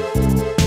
you